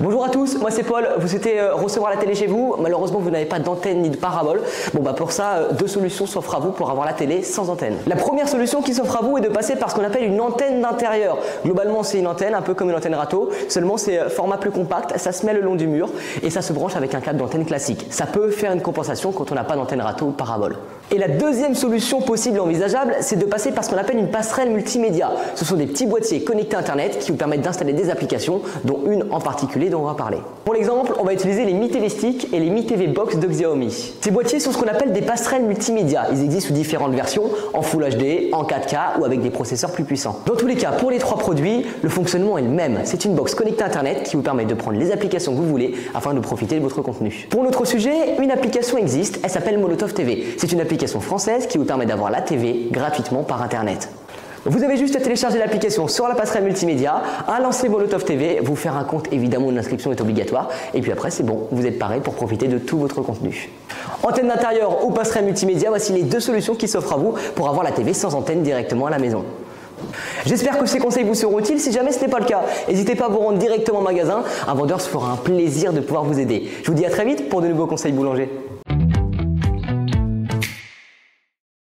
Bonjour à tous, moi c'est Paul, vous souhaitez euh, recevoir la télé chez vous, malheureusement vous n'avez pas d'antenne ni de parabole, bon bah pour ça euh, deux solutions s'offrent à vous pour avoir la télé sans antenne. La première solution qui s'offre à vous est de passer par ce qu'on appelle une antenne d'intérieur. Globalement c'est une antenne, un peu comme une antenne râteau, seulement c'est euh, format plus compact, ça se met le long du mur et ça se branche avec un câble d'antenne classique. Ça peut faire une compensation quand on n'a pas d'antenne râteau ou parabole. Et la deuxième solution possible et envisageable, c'est de passer par ce qu'on appelle une passerelle multimédia. Ce sont des petits boîtiers connectés à Internet qui vous permettent d'installer des applications, dont une en particulier dont on va parler. Pour l'exemple, on va utiliser les Mi TV Stick et les Mi TV Box de Xiaomi. Ces boîtiers sont ce qu'on appelle des passerelles multimédia. Ils existent sous différentes versions, en Full HD, en 4K ou avec des processeurs plus puissants. Dans tous les cas, pour les trois produits, le fonctionnement est le même. C'est une box connectée à Internet qui vous permet de prendre les applications que vous voulez afin de profiter de votre contenu. Pour notre sujet, une application existe, elle s'appelle Molotov TV. C'est une application française qui vous permet d'avoir la TV gratuitement par Internet. Vous avez juste à télécharger l'application sur la passerelle multimédia, à lancer Molotov TV, vous faire un compte, évidemment une inscription est obligatoire, et puis après c'est bon, vous êtes paré pour profiter de tout votre contenu. Antenne d'intérieur ou passerelle multimédia, voici les deux solutions qui s'offrent à vous pour avoir la TV sans antenne directement à la maison. J'espère que ces conseils vous seront utiles. Si jamais ce n'est pas le cas, n'hésitez pas à vous rendre directement au magasin. Un vendeur se fera un plaisir de pouvoir vous aider. Je vous dis à très vite pour de nouveaux conseils boulangers.